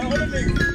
Ah, órale.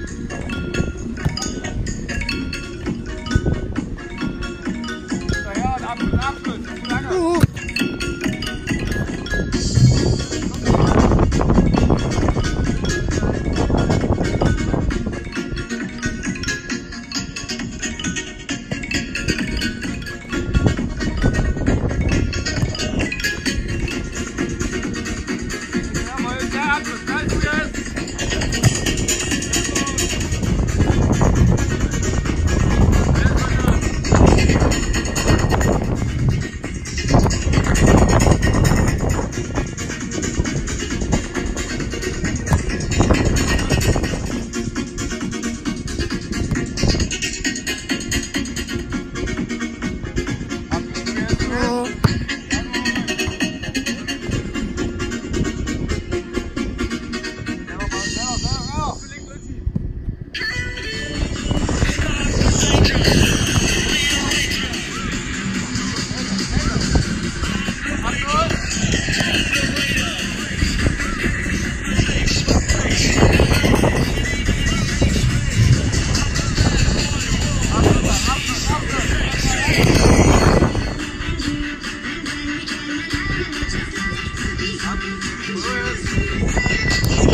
Yes.